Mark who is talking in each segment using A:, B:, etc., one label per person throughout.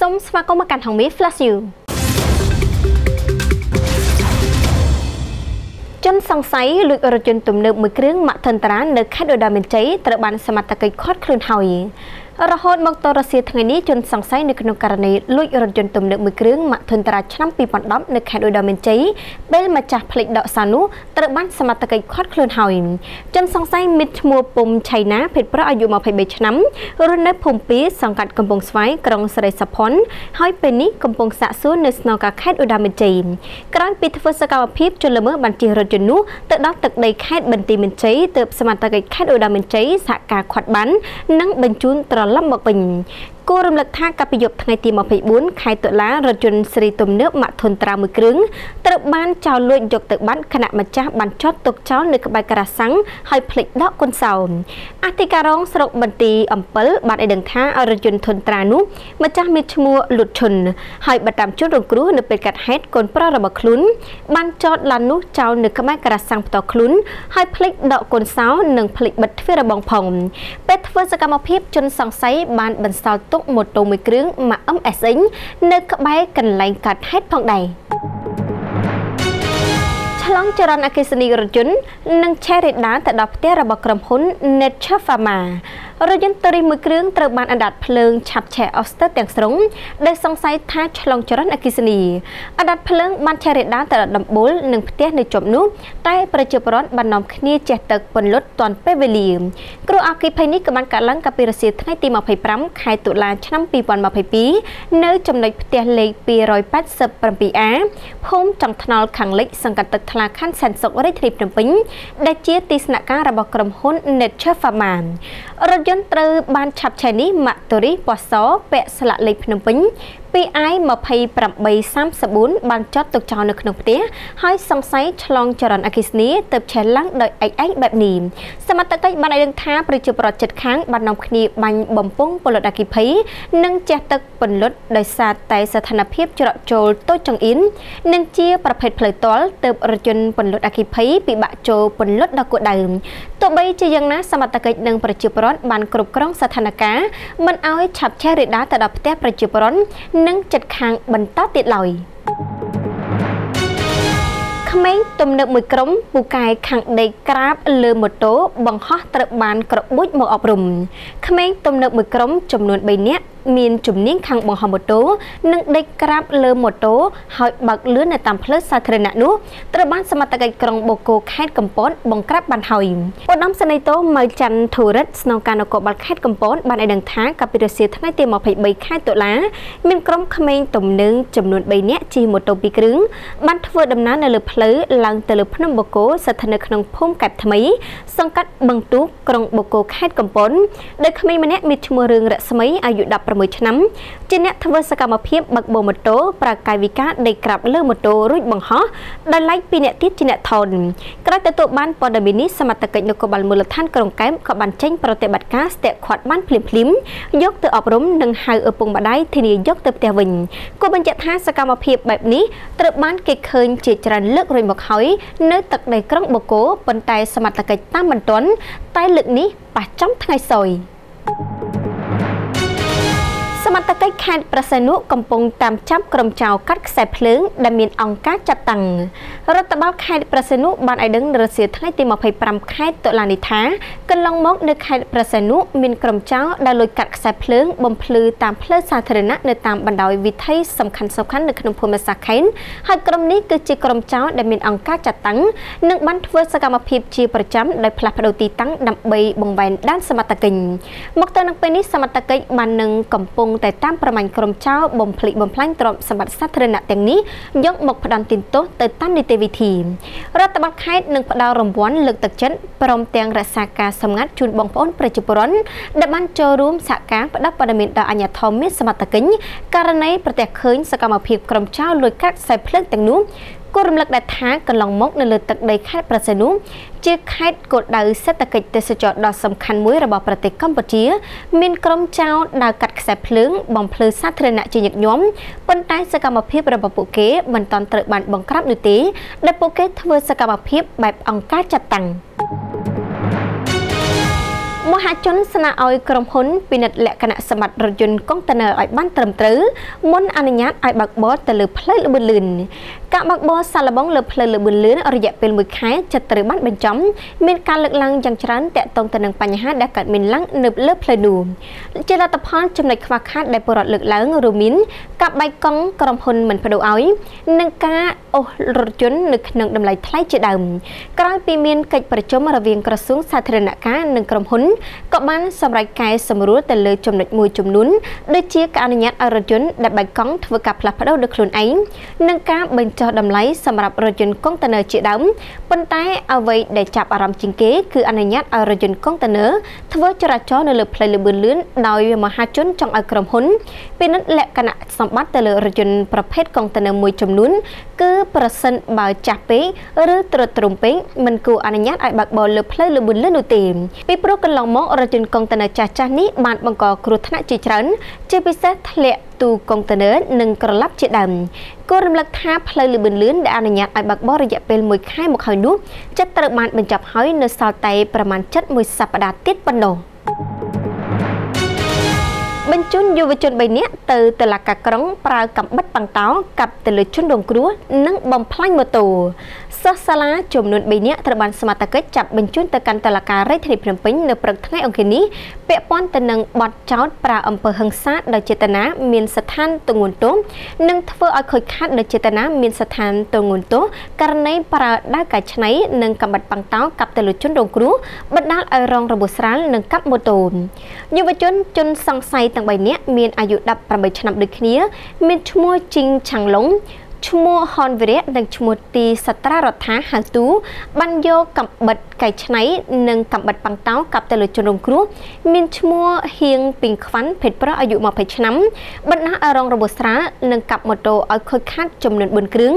A: សូមស្វាគមន៍មកកាន់ហងមី Flash You ជនសង្ស័យលួចរថយន្តទំនើបមួយគ្រឿងម៉ាក់ថនតារានៅខេត្តឧត្តរមានជ័យត្រូវបានសមត្ថកិច្ចឃាត់ខ្លួនហើយ រហូតមកទល់រសៀលថ្ងៃនេះជនសង្ស័យនៅក្នុងករណីលួចរថយន្តទំនើបមួយគ្រឿងម៉ាក់ធុនតារាឆ្នាំ2010នៅខេត្តឧត្តរមានជ័យពេលម្ចាស់ផ្លេចដកសានោះត្រូវបានសមត្ថកិច្ចឃាត់ខ្លួនហើយជនសង្ស័យមានឈ្មោះពុំឆៃណាភេទប្រុសអាយុ23ឆ្នាំរស់នៅភូមិ2សង្កាត់កំពង់ស្វាយក្រុងស្រីសុផុនហើយពេលនេះកំពុងសាកសួរនៅស្នងការខេត្តឧត្តរមានជ័យក្រោយពីធ្វើសកម្មភាពជលមើបានជិះរថយន្តនោះទៅដល់ទឹកដីខេត្តបន្ទាយមានជ័យទើបសមត្ថកិច្ចខេត្តឧត្តរមានជ័យសហការខាត់បាននិងបញ្ជូនត្រឡប់មកវិញ គួររំលឹកថាកាលពីយប់ថ្ងៃទី24ខែតុលារថយន្តស្រីទំនើបម៉ាក់ធុនត្រាមួយគ្រឿងត្រូវបានចោរលួចយកទៅបាត់ខណៈម្ចាស់បានចោតទុកចោលនៅក្បែរការ៉ាសាំងហើយភ្លេចដកគុនសោមអធិការរងស្រុកបន្ទាយអំពិលបានឲ្យដឹងថារថយន្តធុនត្រានោះម្ចាស់មានឈ្មោះលុតឈុនហើយបតាមជនរងគ្រោះនៅពេលកាត់ហេតុកូនប្រុសរបស់ខ្លួនបានចោតឡាននោះចោលនៅក្បែរការ៉ាសាំងផ្ទាល់ខ្លួនហើយភ្លេចដកគុនសោនិងភ្លេចបិទទ្វាររបងផងពេលធ្វើសកម្មភាពជនសង្ស័យបានបន្សល់ទុកម៉ូតូមួយគ្រឿងម៉ាក MSX នៅក្បែរកន្លែងកាត់ហេតុផងដែរ ឆ្លងចរន្តអគ្គិសនីរថយន្តនិងឆេរីដាទៅដល់ផ្ទះរបស់ក្រុមហ៊ុន Nature Pharma រថយន្តតូរីមួយគ្រឿងត្រូវបានអណ្ដាតភ្លើងឆាប់ឆេះអស់ស្ទើរទាំងស្រុងដែលសង្ស័យថាឆ្លងចរន្តអគ្គិសនីអណ្ដាតភ្លើងបានឆេះរេដាទៅដល់ដំបូលនិងផ្ទះនៅជាប់នោះតែប្រជាពលរដ្ឋបាននាំគ្នាចេះទឹកពន្លត់ទាន់ពេលវេលាគ្រោះអគ្គិភ័យនេះក៏បានកើតឡើងកាលពីរសៀលថ្ងៃទី25ខែតុលាឆ្នាំ2022នៅចំណុចផ្ទះលេខ 287A ភូមិចំថ្នល់ខាងលិចសង្កាត់ទឹកថ្លាខណ្ឌសែនសុខរាជធានីភ្នំពេញដែលជាទីស្នាក់ការរបស់ក្រុមហ៊ុន Nature Pharma រថយន្តត្រូវបានឆាប់ឆេះនេះម៉ាក់តូរីពណ៌សពាក់ស្លាកលេខភ្នំពេញ 2i 2834បានចត់ទុកចោលនៅក្នុងផ្ទះហើយសង្ស័យឆ្លងចរន្តអគិសនីទៅឆេះឡើងដោយឯកឯកបែបនេះសមត្ថកិច្ចបានឲ្យដឹងថាប្រជាពលរដ្ឋជិតខាងបាននាំគ្នាបាញ់បំពង់ពលរដ្ឋអគិភ័យនិងជះទឹកពន្លត់ដោយសារតែស្ថានភាពច្រកចូលតូចចង្អៀននិងជាប្រភេទផ្លូវតល់ទៅរថយន្តពន្លត់អគិភ័យពិបាកចូលពន្លត់ដល់គោលដៅទោះបីជាយ៉ាងណាសមត្ថកិច្ចនិងប្រជាពលរដ្ឋបានគ្រប់គ្រងស្ថានភាពមិនឲ្យឆាប់ឆេះរេដាទៅដល់ផ្ទះប្រជាពលរដ្ឋនិងចិត្តខាងបន្តទៀតឡើយក្មេងទំនើបមួយក្រុមពូកែខាងដេកក្រាបលើម៉ូតូបង្ហោះត្រូវបានក្របួចមកអប់រំក្មេងទំនើបមួយក្រុមចំនួន3នាក់ មានជំនាញខាងបង្ហោះម៉ូតូនិងដេកក្រាបលើម៉ូតូហើយបើកលឿននៅតាមផ្លូវសាធារណៈនោះត្រូវបានសមត្ថកិច្ចក្រុងបូកូខេត្តកំពតបង្ក្រាបបានហើយឧត្តមសេនីយ៍តូម៉ៅច័ន្ទធូរិតស្នងការនគរបាលខេត្តកំពតបានឲ្យដឹងថាកាលពីរសៀលថ្ងៃទី23ខែតុលាមានក្រុមក្មេងទំនើងចំនួន3នាក់ជិះម៉ូតូពីរគ្រឿងបានធ្វើដំណើរនៅលើផ្លូវឡើងទៅលើភ្នំបូកូស្ថិតនៅក្នុងភូមិកែបថ្មី សង្កាត់បឹងទូកក្រុងបូកូខេត្តកំពតដោយក្មេងម្នាក់មានឈ្មោះរឿងរស្មីអាយុ10 16ឆ្នាំជាអ្នកធ្វើសកម្មភាពបើកបរម៉ូតូប្រើកាយវិការដេកក្រាបលើម៉ូតូរួចបង្ហោះដោយឡែកពីអ្នកទៀតជាអ្នកថនក្រោយទទួលបានព័ត៌មាននេះសមត្ថកិច្ចនគរបាលមូលដ្ឋានក្រុងកែបក៏បានចេញប្រតិបត្តិការស្ទាក់ខាត់បានភ្លាមភ្លាមយកទៅអប់រំនិងហៅឪពុកម្ដាយធានាយកទៅផ្ទះវិញគួរបញ្ជាក់ថាសកម្មភាពបែបនេះត្រូវបានគេឃើញជាច្រើនលើករួចមកហើយនៅទឹកដីក្រុងបូកូប៉ុន្តែសមត្ថកិច្ចតាមមិនទាន់តែលើកនេះប៉ះចំថ្ងៃសោយ thank you សមត្ថកិច្ចខេត្តប្រសែនុកំពុងតាមចាប់ក្រុមចោរកាត់ខ្សែភ្លើងដែលមានអង្គការចាត់តាំងរដ្ឋបាលខេត្តប្រសែនុបានឲ្យដឹងរសៀលថ្ងៃទី25ខែតុលានេះថាកន្លងមកនៅខេត្តប្រសែនុមានក្រុមចោរដែលលួចកាត់ខ្សែភ្លើងបំភ្លឺតាមផ្លូវសាធារណៈនៅតាមបណ្ដោយវិថីសំខាន់សំខាន់នៅក្នុងភូមិសាខេនហើយក្រុមនេះគឺជាក្រុមចោរដែលមានអង្គការចាត់តាំងនិងបានធ្វើសកម្មភាពជាប្រចាំដោយផ្លាស់ប្ដូរទីតាំងដើម្បីបង្វែរដានសមត្ថកិច្ចមកទៅនឹងពេលនេះសមត្ថកិច្ចបាននឹងកំពុងតែតាមប្រមាញ់ក្រុមចោរបំភ្លេចបំផ្លាញទ្រព្យសម្បត្តិសាធារណៈទាំងនេះយកមកផ្ដន់ទិញទោសទៅតាមនីតិវិធីរដ្ឋបាលខេត្តនឹងផ្ដល់រង្វាន់លើកទឹកចិត្តព្រមទាំងរក្សាការសម្ងាត់ជូនបងប្អូនប្រជាពលរដ្ឋដែលបានចូលរួមសហការផ្ដល់ព័ត៌មានដល់អាជ្ញាធរមានសមត្ថកិច្ចករណីប្រទះឃើញសកម្មភាពក្រុមចោរលួចកាត់ខ្សែភ្លើងទាំងនោះ គួររំលឹកដែរថាកន្លងមកនៅលើទឹកដីខេត្តប្រសេនុជាខេត្តគោលដៅសេដ្ឋកិច្ចទេសចរដ៏សំខាន់មួយរបស់ប្រទេសកម្ពុជា មានក្រុមចោរដើរកាត់ខ្សែភ្លើងបំភ្លឺសាធារណៈជាញឹកញាប់ប៉ុន្តែសកម្មភាពរបស់ពួកគេមិនទាន់ត្រូវបានបង្ក្រាបនោះទេដែលពួកគេធ្វើសកម្មភាពបែបអង្គការចាត់តាំងមមហាជនស្នើឲ្យក្រុមហ៊ុនពិនិត្យលក្ខណៈសម្បត្តិរថយន្តកុងតឺន័រឲ្យបានត្រឹមត្រូវមុនអនុញ្ញាតឲ្យបើកបរទៅលើផ្លូវល្បឿនលឿន ការបើកបរសាឡបងលើផ្លូវល្បឿនលឿនរយៈពេល1ខែចិត្តត្រូវបានបញ្ចំមានការលើកឡើងយ៉ាងច្រើនទាក់ទងទៅនឹងបញ្ហាដែលកើតមានឡើងនៅលើផ្លូវនោះជាលទ្ធផលចំណុចខ្វះខាតដែលពលរដ្ឋលើកឡើងរួមមានការបែកកង់ក្រុមហ៊ុនមិនបដូរឲ្យនិងការអូសរថយន្តនៅក្នុងតម្លៃថ្លៃជាដើមក្រោយពីមានកិច្ចប្រជុំរវាងក្រសួងសាធារណការនិងក្រុមហ៊ុនក៏បានសម្រេចកែសម្រួលទៅលើចំណុចមួយចំនួនដូចជាការអនុញ្ញាតឲ្យរថយន្តដែលបែកកង់ធ្វើការផ្លាស់ប្ដូរដោយខ្លួនឯងនិងការបញ្ចុះតម្លៃសម្រាប់រថយន្តកុងតឺន័រជាដើមប៉ុន្តែអ្វីដែលចាប់អារម្មណ៍ជាងគេគឺអនុញ្ញាតឲ្យរថយន្តកុងតឺន័រធ្វើចរាចរណ៍នៅលើផ្លូវលឿនលឿនដោយមហាជនចង់ឲ្យក្រុមហ៊ុនពិនិត្យលក្ខណៈសម្បត្តិទៅលើរថយន្តប្រភេទកុងតឺន័រមួយចំនួនគឺប្រសិនបើចាស់ពេកឬទ្រុឌទ្រោមពេកមិនគួរអនុញ្ញាតឲ្យបើកបរលើផ្លូវលឿនលឿននោះទេពីព្រោះកន្លងមករថយន្តកុងតឺន័រចាស់ចាស់នេះបានបង្កគ្រោះថ្នាក់ជាច្រើនជាពិសេសធ្លាក់ទូកុងតឺន័រនិងក្រឡាប់ជាដើមគួររំលឹកថាផ្លូវលឿនលឿនដែលអនុញ្ញាតឲ្យបើកបររយៈពេល1ខែមកហើយនោះចិត្តត្រូវបានបញ្ចប់ហើយនៅសល់តែប្រមាណ7មួយសប្តាហ៍ទៀតប៉ុណ្ណោះ បញ្ជូនយុវជន3នាក់ទៅតុលាការក្រុងប្រើកាំបិតបង្តោកាប់ទៅលើជនរងគ្រោះនិងបំផ្លាញម៉ូតូសិស្សសាលាចំនួន3នាក់ត្រូវបានសមត្ថកិច្ចចាប់បញ្ជូនទៅកាន់តុលាការរាជធានីភ្នំពេញនៅព្រឹកថ្ងៃអង្គារនេះពាក់ព័ន្ធទៅនឹងបទចោទប្រើអំពើហិង្សាដោយចេតនាមានស្ថានទងន់ទោសនិងធ្វើឲ្យខូចខាតដោយចេតនាមានស្ថានទងន់ទោសករណីប្រើដាវកាឆ្នៃនិងកាំបិតបង្តោកាប់ទៅលើជនរងគ្រោះបណ្ដាលឲ្យរងរបួសស្រាលនិងកាប់ម៉ូតូយុវជនជនសង្ស័យទាំង3នាក់មានអាយុ18ឆ្នាំដូចគ្នា មានឈ្មោះជីងឆាំងឡុង ឈ្មោះហនវិរៈនិងឈ្មោះទីសត្រារដ្ឋាហៅទូបានយកកំបិតកៃឆ្នៃនិងកំបិតប៉ាំងតោកាប់ទៅលើជនរងគ្រោះមានឈ្មោះហៀងពីងខ្វាន់ភេទប្រុសអាយុ20ឆ្នាំបណ្ដាឲ្យរងរបួសស្រាលនិងកាប់ម៉ូតូឲ្យខូចខាតចំនួន4គ្រឿង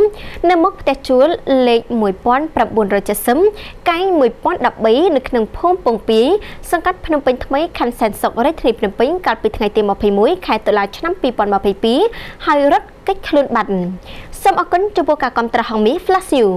A: នៅមុខផ្ទះជួលលេខ1970កែង1013នៅក្នុងភូមិពងពីសង្កាត់ភ្នំពេញថ្មីខណ្ឌសែនសុខរាជធានីភ្នំពេញកាលពីថ្ងៃទី21ខែតុលាឆ្នាំ2022ហើយរត់ កិច្ចខ្លួនបាត់សូមអរគុណចំពោះការគាំទ្រហងមាស Flash You